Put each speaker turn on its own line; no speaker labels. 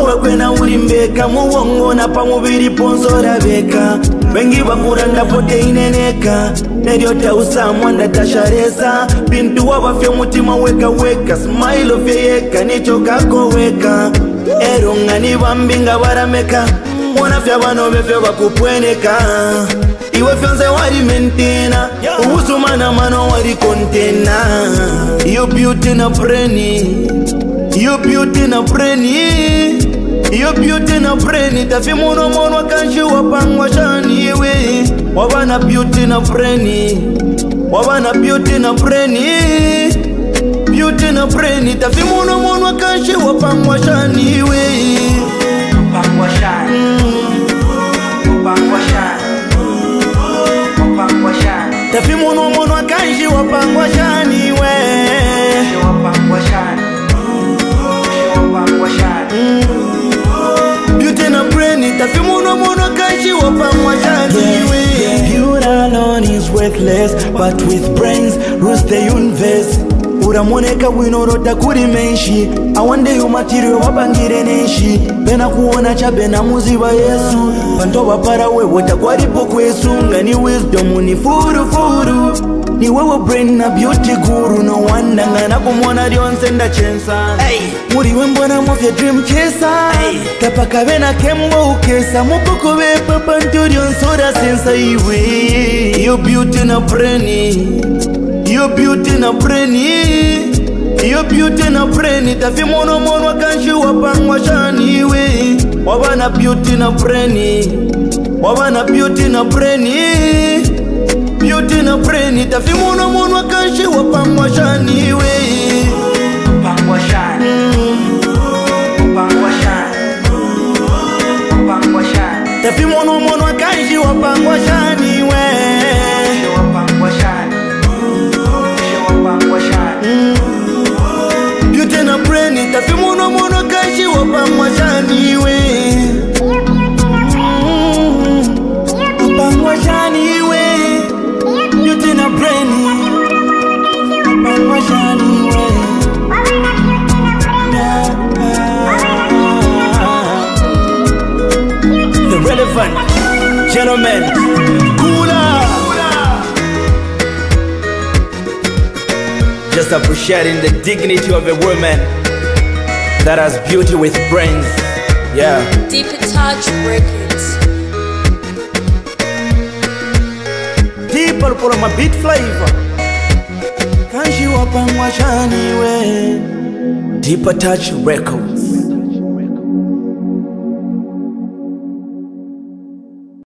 kwena uli mbeka muwongo napa mubiri ponzorabeka wengi bakura pote ineneka neryo tausamwa ndatasharesa bintu wabafya mutima wekaweka smailo fyeyeka nicho kakoweka ni bambi nga barameka wanafya bano befyo bakupweneka iwe fyonse wari mentena ubusumana mano wari kontena you beauty na preni you beauty na preni iyo beauty na brain tafi muno mono kanji wapangwa shani iwe wabana beauty na brain wabana beauty na brain beauty na brain tafi muno mono kanji wapangwa shani iwe place, but with brains rules the universe. uramoneka winoroda kuri menshi awande umatiriwe wabangire nenshi bena kuona chabe na muzi wa yesu pandovapara wewota kwaripo kwesunga ni wisdomu ni furufuru ni wewe brain na beauty guru no wandangana kumona lyonse ndachensa muri wembona mofya dream chesa kapakave na kembo ukesa mupokove papanto lyonse orasensa iwe yo beauty na brain iyo beauty na preni iyo beauty na preni tafi mono mono kanji wa pangwa shani we wava na beauty na preni wava na beauty na preni beauty na preni tafi mono mono kanji wa pangwa shani we pangwa shani tafi mono mono kanji wa pangwa shani we pangwa shani Beauty mm. na breni tafimuno muno kashi wapa mwashaniwe apa mm. mwashaniwe Beauty na breni apa mwashaniwe The relevant gentlemen. Cool. just appreciating the dignity of a woman that has beauty with brains. Yeah. Deep Touch Records. People on my beat flavor. Kanji wapangwa chaniwe. Deeper Touch Records.